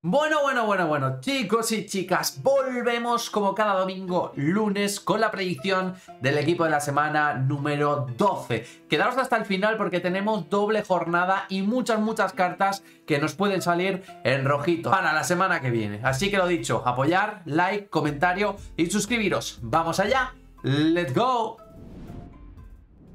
Bueno, bueno, bueno, bueno, chicos y chicas, volvemos como cada domingo lunes con la predicción del equipo de la semana número 12. Quedaros hasta el final porque tenemos doble jornada y muchas, muchas cartas que nos pueden salir en rojito para la semana que viene. Así que lo dicho, apoyar, like, comentario y suscribiros. ¡Vamos allá! ¡Let's go!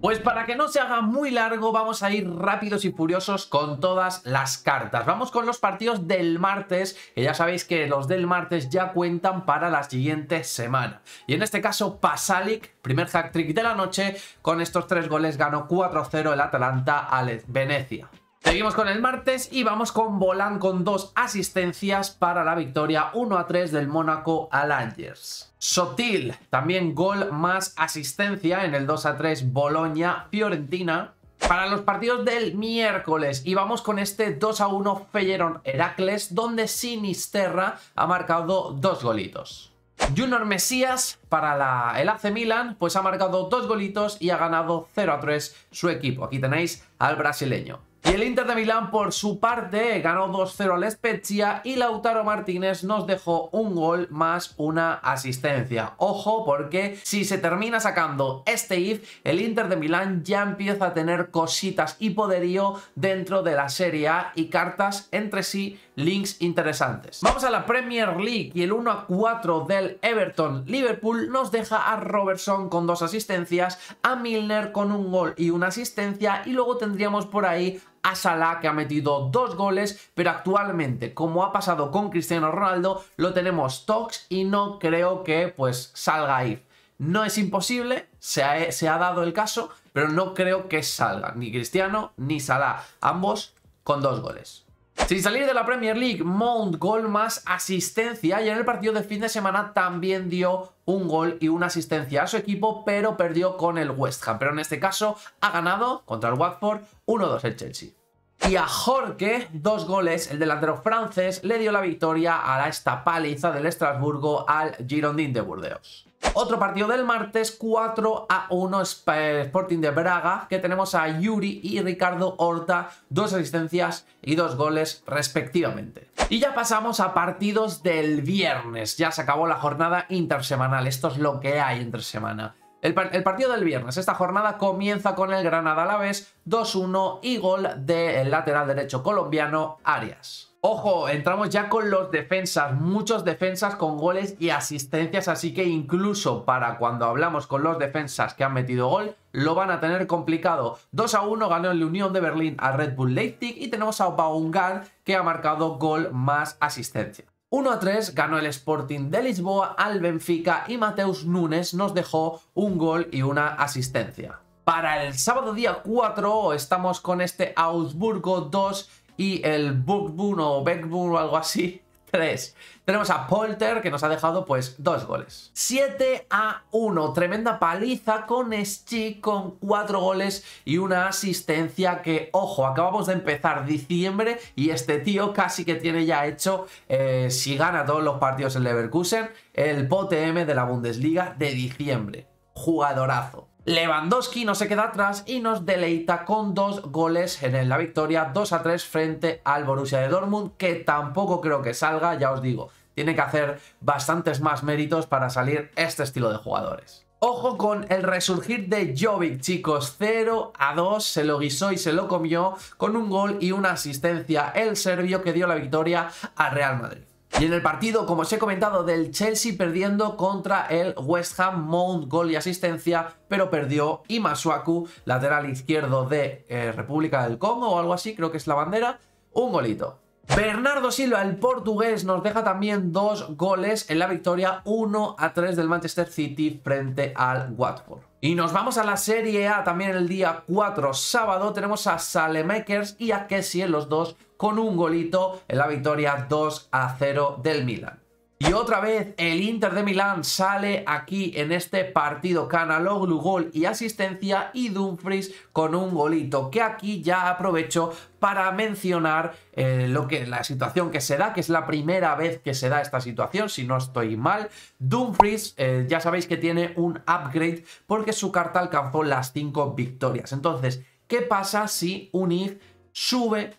Pues para que no se haga muy largo, vamos a ir rápidos y furiosos con todas las cartas. Vamos con los partidos del martes, que ya sabéis que los del martes ya cuentan para la siguiente semana. Y en este caso, Pasalic, primer hack trick de la noche, con estos tres goles ganó 4-0 el Atalanta al Venecia. Seguimos con el martes y vamos con Bolán con dos asistencias para la victoria 1 a 3 del Mónaco al Angers. Sotil, también gol más asistencia en el 2 a 3 Boloña-Fiorentina. Para los partidos del miércoles y vamos con este 2 a 1 Feyenoord Heracles donde Sinisterra ha marcado dos golitos. Junior Mesías para el AC Milan pues ha marcado dos golitos y ha ganado 0 a 3 su equipo. Aquí tenéis al brasileño. Y el Inter de Milán, por su parte, ganó 2-0 al Spezia y Lautaro Martínez nos dejó un gol más una asistencia. Ojo, porque si se termina sacando este if, el Inter de Milán ya empieza a tener cositas y poderío dentro de la Serie A y cartas entre sí links interesantes. Vamos a la Premier League y el 1-4 del Everton Liverpool nos deja a Robertson con dos asistencias, a Milner con un gol y una asistencia y luego tendríamos por ahí a Salah que ha metido dos goles, pero actualmente, como ha pasado con Cristiano Ronaldo, lo tenemos Tox y no creo que pues salga ahí. No es imposible, se ha, se ha dado el caso, pero no creo que salga ni Cristiano ni Salah, ambos con dos goles. Sin salir de la Premier League, Mount gol más asistencia y en el partido de fin de semana también dio un gol y una asistencia a su equipo, pero perdió con el West Ham. Pero en este caso ha ganado contra el Watford 1-2 el Chelsea. Y a Jorge, dos goles, el delantero francés le dio la victoria a esta paliza del Estrasburgo al Girondin de Burdeos. Otro partido del martes, 4 a 1 Sporting de Braga, que tenemos a Yuri y Ricardo Horta, dos asistencias y dos goles respectivamente. Y ya pasamos a partidos del viernes, ya se acabó la jornada intersemanal, esto es lo que hay entre semana. El, partido del viernes, esta jornada comienza con el Granada a la vez, 2-1 y gol del lateral derecho colombiano Arias. Ojo, entramos ya con los defensas, muchos defensas con goles y asistencias, así que incluso para cuando hablamos con los defensas que han metido gol, lo van a tener complicado. 2 a 1 ganó el Unión de Berlín a Red Bull Leipzig y tenemos a Baumgart que ha marcado gol más asistencia. 1 a 3 ganó el Sporting de Lisboa al Benfica y Mateus Nunes nos dejó un gol y una asistencia. Para el sábado día 4 estamos con este Augsburgo 2 y el Bookboon o Beckboon o algo así 3. Tenemos a Polter que nos ha dejado pues dos goles. 7 a 1, tremenda paliza con Stick con 4 goles y una asistencia que, ojo, acabamos de empezar diciembre y este tío casi que tiene ya hecho, eh, si gana todos los partidos en Leverkusen, el POTM de la Bundesliga de diciembre. Jugadorazo. Lewandowski no se queda atrás y nos deleita con dos goles en la victoria 2 a 3 frente al Borussia de Dortmund, que tampoco creo que salga, ya os digo, tiene que hacer bastantes más méritos para salir este estilo de jugadores. Ojo con el resurgir de Jovic, chicos, 0 a 2, se lo guisó y se lo comió con un gol y una asistencia el serbio que dio la victoria a Real Madrid. Y en el partido, como os he comentado, del Chelsea perdiendo contra el West Ham, Mount, gol y asistencia, pero perdió Imasuaku, lateral izquierdo de eh, República del Congo o algo así, creo que es la bandera, un golito. Bernardo Silva, el portugués, nos deja también dos goles en la victoria 1 a 3 del Manchester City frente al Watford. Y nos vamos a la Serie A también el día 4, sábado, tenemos a Salemakers y a Kessie, los dos con un golito en la victoria 2 a 0 del Milan. Y otra vez el Inter de Milán sale aquí en este partido. Canaloglu gol y asistencia y Dumfries con un golito. Que aquí ya aprovecho para mencionar eh, lo que, la situación que se da, que es la primera vez que se da esta situación, si no estoy mal. Dumfries eh, ya sabéis que tiene un upgrade porque su carta alcanzó las 5 victorias. Entonces, ¿qué pasa si Unif sube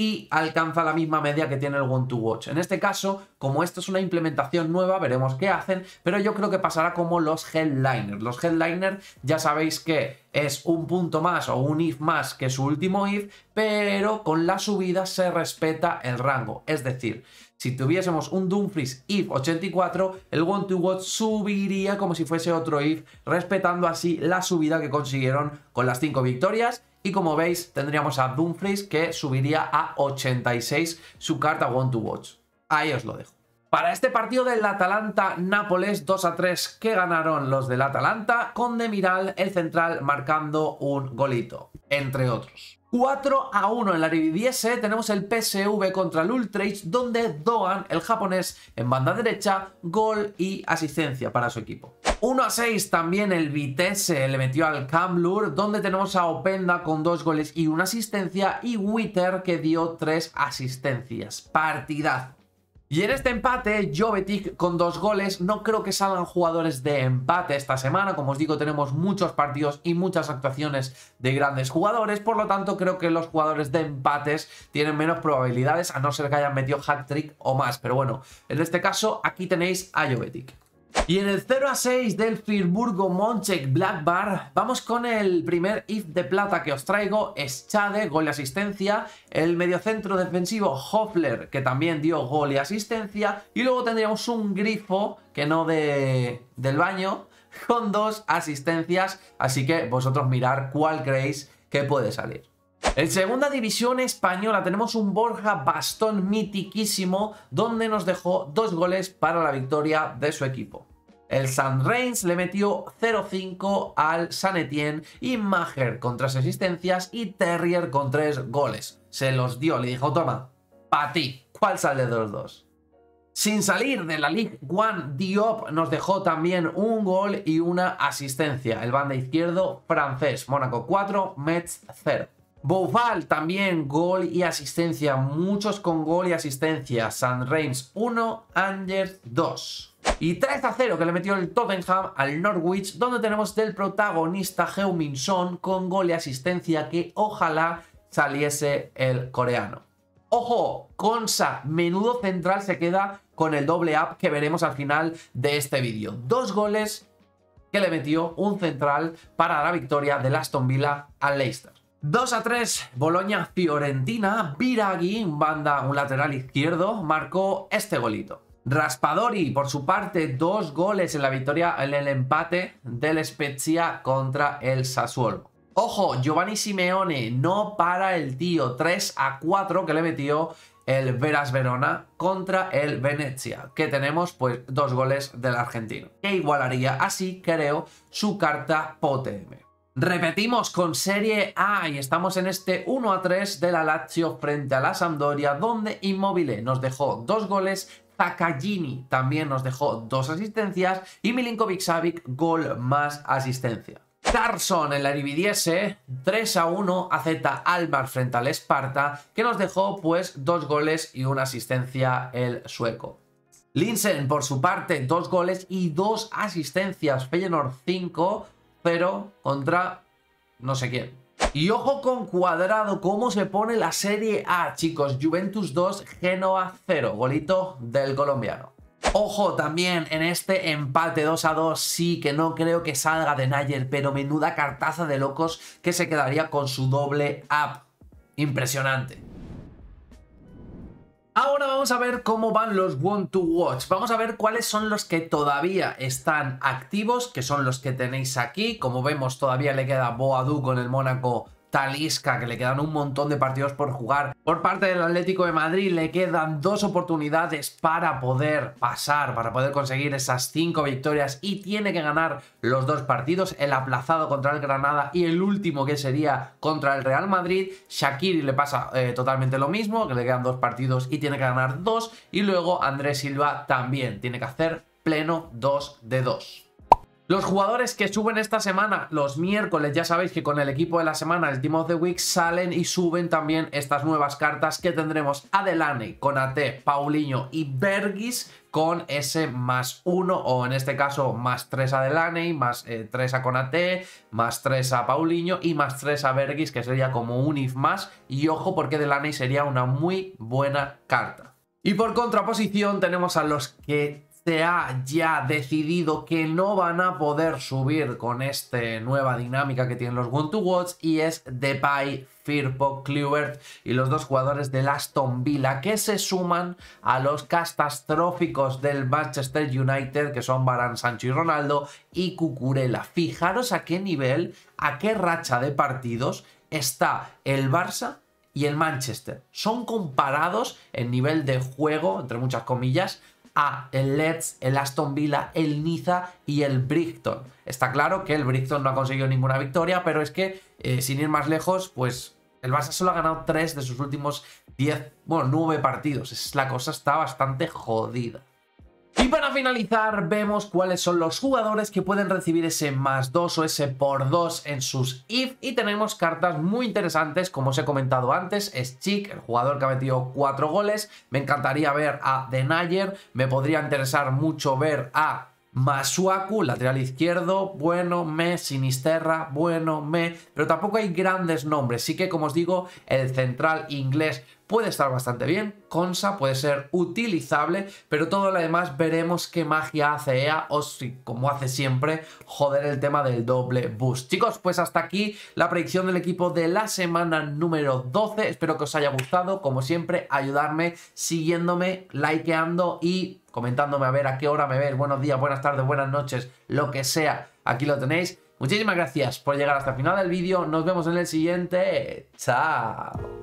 y alcanza la misma media que tiene el One to Watch. En este caso, como esto es una implementación nueva, veremos qué hacen, pero yo creo que pasará como los headliners. Los headliners ya sabéis que es un punto más o un if más que su último if, pero con la subida se respeta el rango. Es decir, si tuviésemos un Dumfries if 84, el One to Watch subiría como si fuese otro if, respetando así la subida que consiguieron con las 5 victorias y como veis, tendríamos a Dumfries que subiría a 86 su carta One to Watch. Ahí os lo dejo. Para este partido del Atalanta-Nápoles 2 a 3 que ganaron los del Atalanta, con Demiral, el central, marcando un golito, entre otros. 4 a 1 en la Eredivisie tenemos el PSV contra el Ultrage donde Doan, el japonés, en banda derecha, gol y asistencia para su equipo. 1 a 6 también el Vitesse le metió al Camblur donde tenemos a Openda con dos goles y una asistencia y Witter que dio tres asistencias. Partidad. Y en este empate, Jovetic con dos goles, no creo que salgan jugadores de empate esta semana, como os digo, tenemos muchos partidos y muchas actuaciones de grandes jugadores, por lo tanto creo que los jugadores de empates tienen menos probabilidades, a no ser que hayan metido hat-trick o más, pero bueno, en este caso aquí tenéis a Jovetic. Y en el 0 a 6 del Friburgo Monchek Black Bar, vamos con el primer if de plata que os traigo, es Chade, gol y asistencia, el mediocentro defensivo Hoffler, que también dio gol y asistencia, y luego tendríamos un grifo, que no de, del baño, con dos asistencias, así que vosotros mirar cuál creéis que puede salir. En segunda división española tenemos un Borja Bastón mitiquísimo donde nos dejó dos goles para la victoria de su equipo. El San Reims le metió 0-5 al San Etienne y Maher con tres asistencias y Terrier con tres goles. Se los dio, le dijo, toma, para ti, ¿cuál sale de los dos? Sin salir de la Ligue One, Diop nos dejó también un gol y una asistencia. El banda izquierdo francés, Mónaco 4, Metz 0. Boufal también gol y asistencia, muchos con gol y asistencia. San Reims 1, Angers 2. Y 3 a 0 que le metió el Tottenham al Norwich, donde tenemos del protagonista Heung-Min con gol y asistencia que ojalá saliese el coreano. Ojo, Consa, menudo central se queda con el doble up que veremos al final de este vídeo. Dos goles que le metió un central para la victoria del Aston Villa al Leicester. 2 a 3, Boloña-Fiorentina, Biraghi, banda, un lateral izquierdo, marcó este golito. Raspadori, por su parte, dos goles en la victoria, en el empate del Spezia contra el Sassuolo. Ojo, Giovanni Simeone no para el tío, 3 a 4 que le metió el Veras Verona contra el Venezia, que tenemos pues dos goles del argentino, que igualaría así, creo, su carta POTM. Repetimos con Serie A y estamos en este 1 a 3 de la Lazio frente a la Sampdoria, donde Immobile nos dejó dos goles, Takagini también nos dejó dos asistencias y Milinkovic Savic gol más asistencia. Carson en la Eredivisie 3 a 1 a Z Almar frente al Esparta que nos dejó pues dos goles y una asistencia el sueco. Linsen por su parte dos goles y dos asistencias, Feyenoord 5 pero contra no sé quién. Y ojo con cuadrado, cómo se pone la Serie A, chicos. Juventus 2, Genoa 0. Golito del colombiano. Ojo también en este empate 2 a 2, sí que no creo que salga de Nayer, pero menuda cartaza de locos que se quedaría con su doble up. Impresionante. Ahora vamos a ver cómo van los One to Watch. Vamos a ver cuáles son los que todavía están activos, que son los que tenéis aquí. Como vemos, todavía le queda Boadu con el Mónaco Talisca, que le quedan un montón de partidos por jugar. Por parte del Atlético de Madrid le quedan dos oportunidades para poder pasar, para poder conseguir esas cinco victorias y tiene que ganar los dos partidos, el aplazado contra el Granada y el último que sería contra el Real Madrid. Shakiri le pasa eh, totalmente lo mismo, que le quedan dos partidos y tiene que ganar dos. Y luego Andrés Silva también tiene que hacer pleno 2 de 2. Los jugadores que suben esta semana, los miércoles, ya sabéis que con el equipo de la semana, el Team of the Week, salen y suben también estas nuevas cartas que tendremos a Delaney, Conate, Paulinho y Bergis con ese más uno, o en este caso más 3 a Delaney, más 3 eh, a Conate, más 3 a Paulinho y más 3 a Bergis, que sería como un if más. Y ojo porque Delaney sería una muy buena carta. Y por contraposición tenemos a los que se ha ya decidido que no van a poder subir con esta nueva dinámica que tienen los One to Watch y es Depay, Firpo, Kluivert y los dos jugadores del Aston Villa que se suman a los catastróficos del Manchester United que son Barán, Sancho y Ronaldo y Cucurella. Fijaros a qué nivel, a qué racha de partidos está el Barça y el Manchester. Son comparados en nivel de juego, entre muchas comillas, a el Leeds, el Aston Villa, el Niza y el Brighton. Está claro que el Brighton no ha conseguido ninguna victoria, pero es que, eh, sin ir más lejos, pues el Barça solo ha ganado 3 de sus últimos 10, bueno, 9 partidos. Es, la cosa está bastante jodida. Y para finalizar, vemos cuáles son los jugadores que pueden recibir ese más 2 o ese por 2 en sus IF. Y tenemos cartas muy interesantes, como os he comentado antes. Es Chic, el jugador que ha metido 4 goles. Me encantaría ver a Denayer. Me podría interesar mucho ver a Masuaku, lateral izquierdo, bueno, me, Sinisterra, bueno, me, pero tampoco hay grandes nombres. Sí que, como os digo, el central inglés puede estar bastante bien, Consa puede ser utilizable, pero todo lo demás veremos qué magia hace EA o si, como hace siempre, joder el tema del doble boost. Chicos, pues hasta aquí la predicción del equipo de la semana número 12. Espero que os haya gustado, como siempre, ayudarme siguiéndome, likeando y comentándome a ver a qué hora me ves. Buenos días, buenas tardes, buenas noches, lo que sea. Aquí lo tenéis. Muchísimas gracias por llegar hasta el final del vídeo. Nos vemos en el siguiente. Chao.